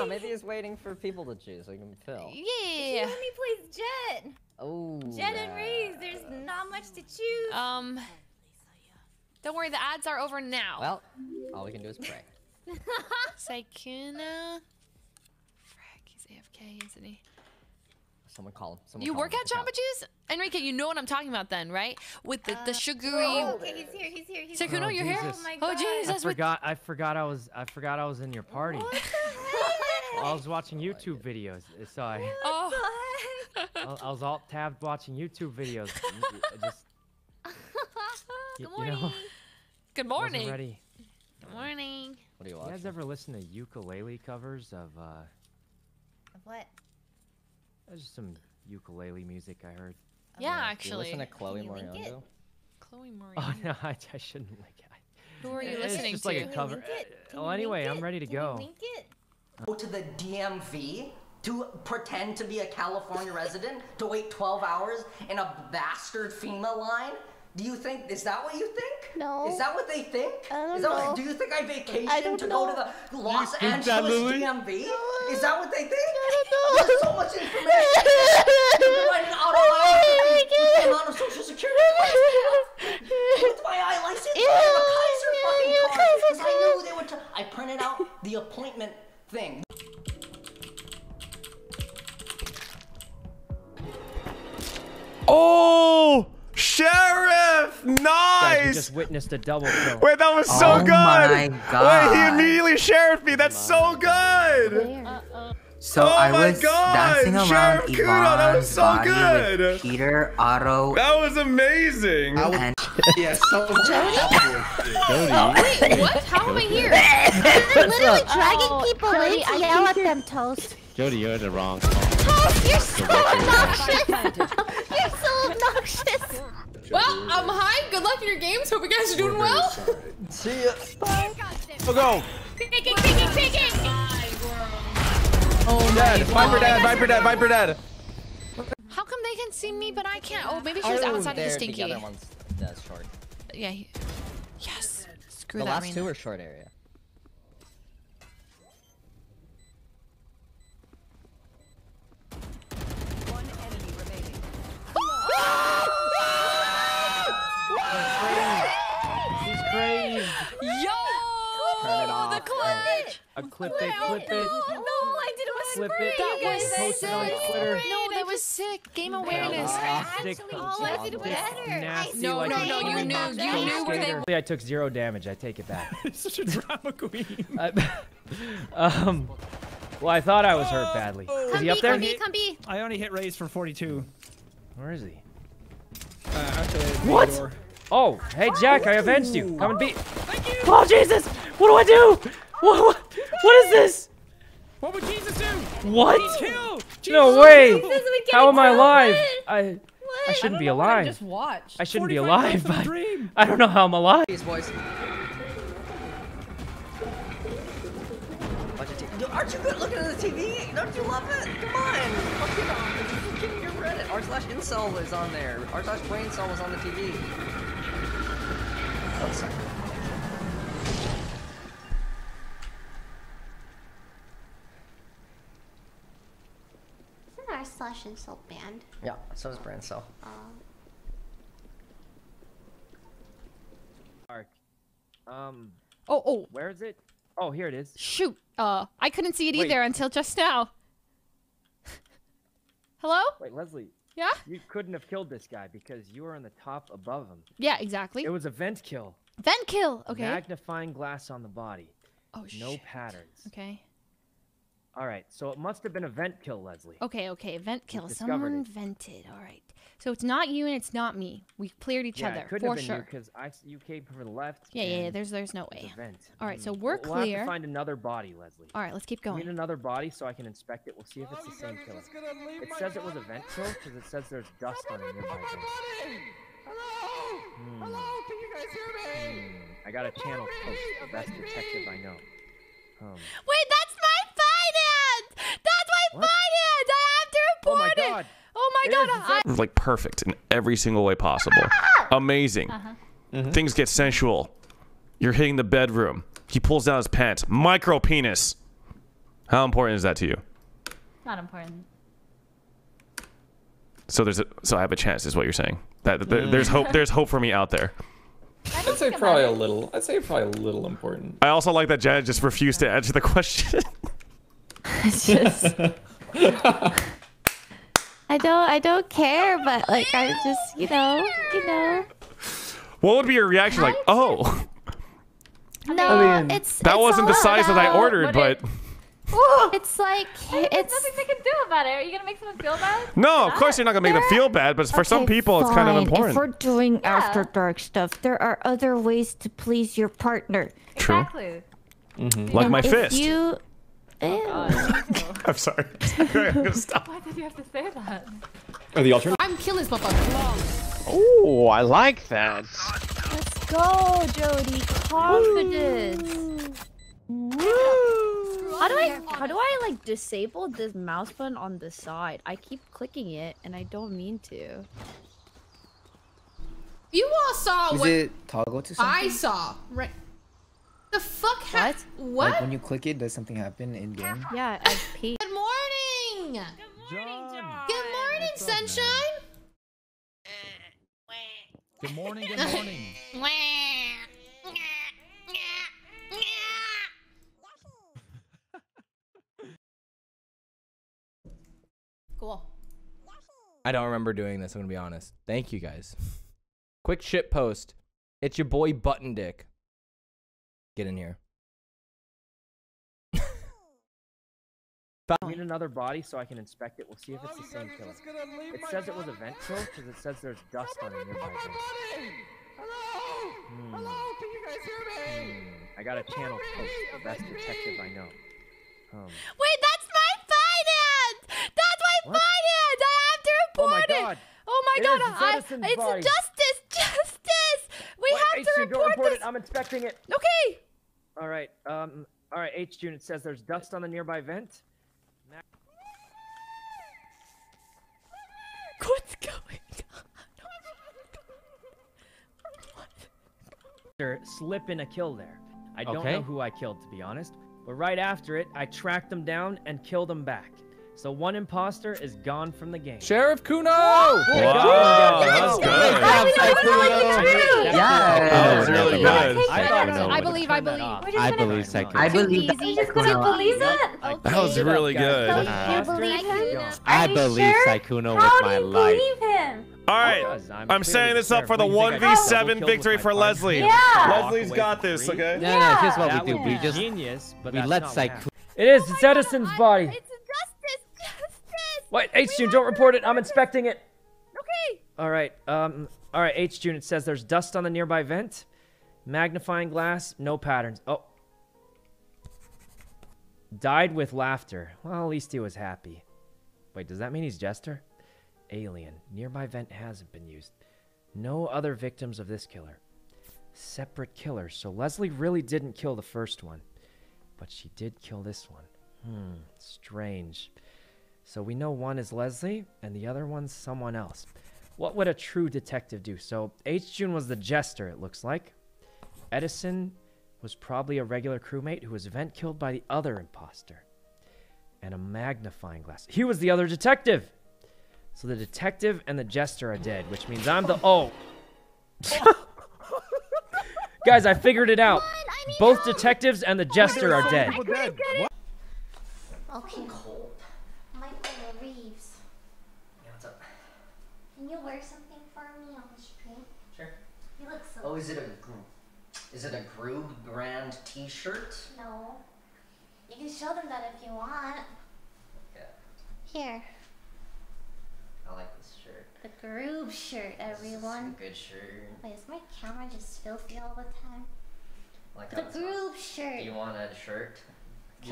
know. Maybe he's waiting for people to choose so he can fill. Yeah. Let me plays Jett. Oh. Jett and Raze. There's not much to choose. Um. Don't worry, the ads are over now. Well, all we can do is pray. Sykkuno. Frick, he's AFK, isn't he? Someone call him. Someone You call work him. at Jamba Juice? Enrique, you know what I'm talking about then, right? With the, the sugary. oh, okay, he's here. He's here. He's Sykkuno, here. you're here? Oh my God. Oh. Jesus. I forgot. I forgot I was. I forgot I was in your party. What the heck? I was watching YouTube videos, so I, Oh. What the heck? I, I was alt tabbed watching YouTube videos. I just, y- Good you morning. know, Good wasn't morning. ready. Good morning. What do you You guys ever listen to ukulele covers of uh, Of What? there's just some ukulele music I heard. Yeah, Do you actually. listen to Chloe you? Moriondo? Chloe Marie. Oh no, I, I shouldn't like. I, Who are you it's listening just to? like a cover. link Well, anyway, I'm ready to Can you go. link it? Go to the DMV to pretend to be a California resident to wait 12 hours in a bastard FEMA line? Do you think is that what you think? No. Is that what they think? I don't is that know. What, do you think I vacationed I to know. go to the Los think that, Angeles Lily? DMV? Is that what they think? I don't know. There's so much information. You've been writing autobiography with the amount of social security numbers I. With my eye license, I have a Kaiser fucking card. Because I knew they would. T- I printed out the appointment thing. Oh, sheriff! Guys, we Nice. just witnessed a double kill. Wait, that was so Oh good. my Wait, he God. immediately sheriffed me. That's so good. So Oh I my was God, dancing around Sheriff Kudo, that was so body good. with Peter, Otto, That was amazing. And Yeah, so oh, Wait, what? How am I here? They're literally dragging Oh, people Cody, in to I yell at think them, Toast. Jodi, you're in the wrong. Toast, you're so obnoxious. you're so obnoxious. Well, um, I'm high. Good luck in your games. Hope you guys are doing well. See ya. We'll go. Picking, picking, picking. Oh, dead. Oh Viper dead. Viper dead. Viper dad. How come they can see me but I can't? Oh, maybe she's oh, outside of the stinky. The other one's that's short. Yeah. he- Yes. Screw the that. last Reyna. two are short area. He's crazy. Yo! Turn it off. The clutch. Oh. A clip it, clip it. No, I did a Flip spree. it. That was are Post it on Twitter. No, that was sick. Game awareness. Stick, Actually, all I did was better. nasty, No, like no, no, you knew- you knew where they skater. I took zero damage. I take it back. Such a drama queen. I- um, well, I thought I was hurt badly. Is he up there? come B, come B. I only hit Raze for 42. Where is he? Uh, actually, What? Theodore. Oh, hey Jack, I avenged you. Come and beat. Oh Jesus! What do I do? What? What, what is this? What would Jesus do? What? Kill. No way! Jesus How am I alive? I I shouldn't be alive. Just watch. I shouldn't be 45 alive. for the I, dream. I don't know how I'm alive. These boys. Watch it. Yo, Aren't you good looking at the TV? Don't you love it? Come on. Fucking on. Fucking your Reddit. R slash incel was on there. R slash brain cell was on the TV. Oh, sorry. Isn't our slash insult banned? Yeah, so is Brand cell. Mark. Um, Oh, oh, where is it? Oh, here it is. shoot. Uh, I couldn't see it Wait. either until just now. Hello? Wait, Leslie, Yeah? you couldn't have killed this guy because you were on the top above him. Yeah, exactly. It was a vent kill. Vent kill. Okay. Magnifying glass on the body. oh, No shit. patterns. Okay. All right, so it must have been a vent kill, Leslie. Okay, okay. Vent kill. discovered Someone it. vented. All right. So it's not you and it's not me. We cleared each yeah, other it couldn't for have been sure. you because I s- you came from the left. Yeah, yeah, yeah. There's there's no way. a vent. All right, so Mm, we're we'll, We'll have clear. to find another body, Leslie. All right, let's keep going. We need another body so I can inspect it. We'll see if it's the same killer. It says it was a vent kill because it says there's dust on a nearby vent. Hello. Hmm. Hello. Can you guys hear me? Hmm, I got a channel post. The best detective I know. Um, Wait, that's my finance. That's my What? finance. I have to oh my report it. god! My It god. is, it's I, Like perfect in every single way possible. Amazing. Uh-huh. Mm-hmm. Things get sensual. You're hitting the bedroom. He pulls down his pants. Micro penis. How important is that to you? Not important. So there's a, so I have a chance, is what you're saying. That, that there's hope. Mm. There's hope for me out there. I'd say probably a little. I'd say probably a little important. I also like that Janet just refused to answer the question. It's just. I don't. I don't care, but like I just, you know, you know. what would be your reaction? Like, oh, No, i it's that it's wasn't the size that I ordered, but It's like There's it's. nothing they can do about it. Are you gonna make someone feel bad? no, of course you're not gonna make them feel bad. But for some Okay, people, it's kind of important. If we're doing after dark stuff, there are other ways to please your partner. True. Exactly. Mm-hmm. Like my if fist. You. Oh, Ew. I'm sorry. I'm gonna stop. Why did you have to say that? Or the alternative. I'm killing this motherfucker. Oh, I like that. Let's go, Jodi. Confidence. How do I how do I like disable this mouse button on the side? I keep clicking it and I don't mean to. You all saw Is what it toggle to something? I saw, right? The fuck? Ha- what? Like when you click it, does something happen in game? Yeah, I peed. Good morning. Good morning, John. Good morning, sunshine. Good morning, good morning. Cool. I don't remember doing this. I'm gonna be honest. Thank you guys. Quick shit post. It's your boy Button Dick. Get in here. I need another body so I can inspect it. We'll see if it's the same killer. It says it was a vent kill because it says there's dust on it nearby. vent. Hmm. Can you guys hear me? Hmm. I got a channel post. The best detective I know. Um, Wait, that's my finance. That's my What? finance. I have to oh my report it. god! Oh my It god! is I, Edison's it's body. justice, justice. We Wait, have H. to June, don't report, report this. it. I'm inspecting it. Okay. All right. Um. All right. H. June. It says there's dust on the nearby vent. What's going There, slip in a kill there. I don't Okay. know who I killed to be honest, but right after it, I tracked them down and killed them back. So one imposter is gone from the game. Sheriff Kuno! Wow, that's good. Yeah. That was really good. I. I believe, I believe. I believe Psycho. I believe Easy. that. Do you believe it? That was really good. You believe him? I Are you believe sure? Sykkuno with How my do you life. believe him? All right. Because I'm clearly setting this up for the What do you think I did? 1v7 victory for? Leslie. Yeah. Leslie's got this, okay? No, no, here's what That we do. would We just but we let Sykkuno. happened. It is. It's Edison's body. It's justice, justice. Wait, H. June, don't report it. I'm inspecting it. Okay. All right. Um. All right, H. June. It says there's dust on the nearby vent. Magnifying glass. No patterns. Oh. Died with laughter. Well, at least he was happy. Wait, does that mean he's Jester? Alien. Nearby vent hasn't been used. No other victims of this killer. Separate killers. So Leslie really didn't kill the first one. But she did kill this one. Hmm. Strange. So we know one is Leslie and the other one's someone else. What would a true detective do? So H. June was the jester, it looks like. Edison was probably a regular crewmate who was event killed by the other imposter. And a magnifying glass. He was the other detective. So the detective and the jester are dead, which means I'm the oh. Guys, I figured it out. Both detectives and the jester are dead. Okay. Cold. Michael Reeves, Yeah, what's up? Can you wear something for me on the stream? Sure. You look so. Oh, is it a gr- is it a Groob brand T-shirt? No. You can show them that if you want. Yeah, Here, I like this shirt. the Groove shirt, This is a everyone. good shirt. Wait, is my camera just filthy all the time? I like The how it's- Groove shirt. Do you want a shirt? Okay.